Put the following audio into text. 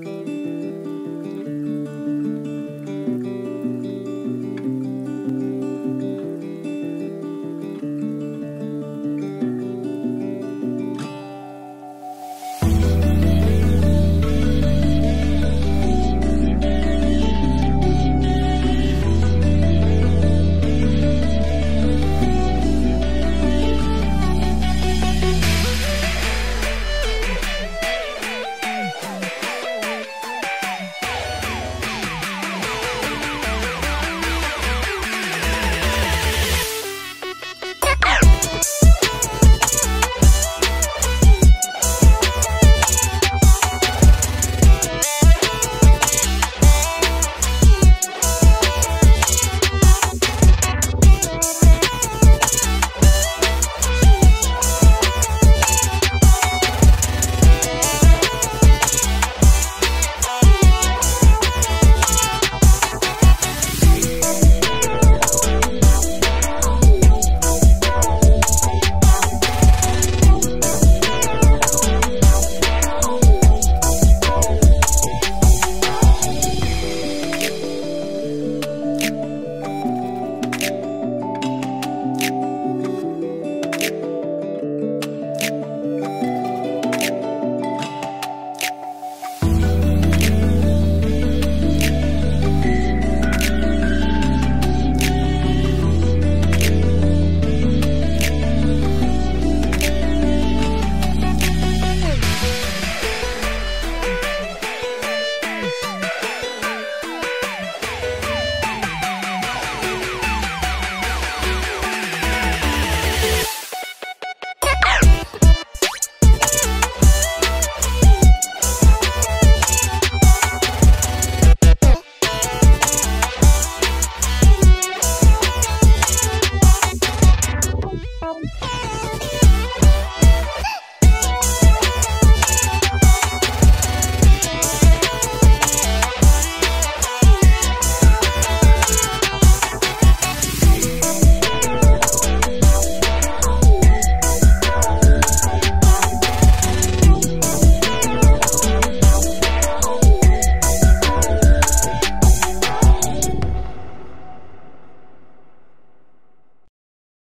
you Bye.